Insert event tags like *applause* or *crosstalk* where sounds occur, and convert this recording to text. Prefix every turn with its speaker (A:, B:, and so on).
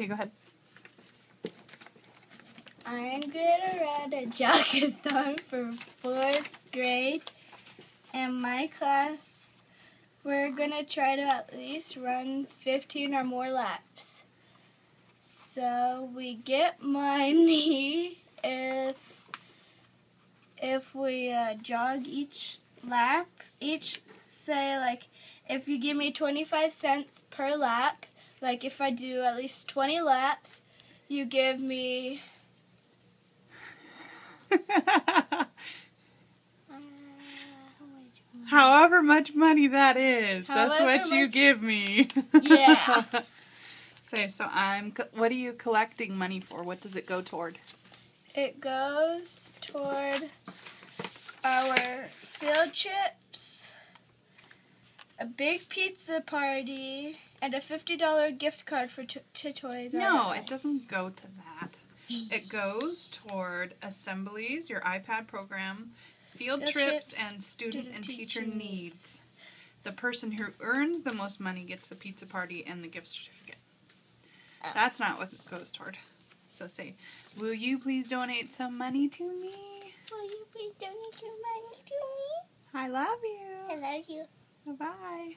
A: Okay, go ahead.
B: I'm gonna run a jogathon *laughs* for fourth grade. In my class, we're gonna try to at least run 15 or more laps. So we get money *laughs* if if we uh, jog each lap. Each say like if you give me 25 cents per lap, like if I do at least 20 laps, you give me uh, *laughs*
A: However much money that is, that's what you give me.
B: Yeah. *laughs*
A: Say, so I'm. What are you collecting money for? What does it go toward?
B: It goes toward our field trips, a big pizza party, and a $50 gift card for t- to Toys R
A: No,
B: Us.
A: it doesn't go to that. It goes toward assemblies, your iPad program, field
B: Field
A: trips,
B: trips,
A: and student,
B: student
A: and teacher
B: teacher
A: needs. The person who earns the most money gets the pizza party and the gift certificate. That's not what it goes toward. So say, will you please donate some money to me?
B: Will you please donate your money to me?
A: I love you.
B: I love you. Bye bye.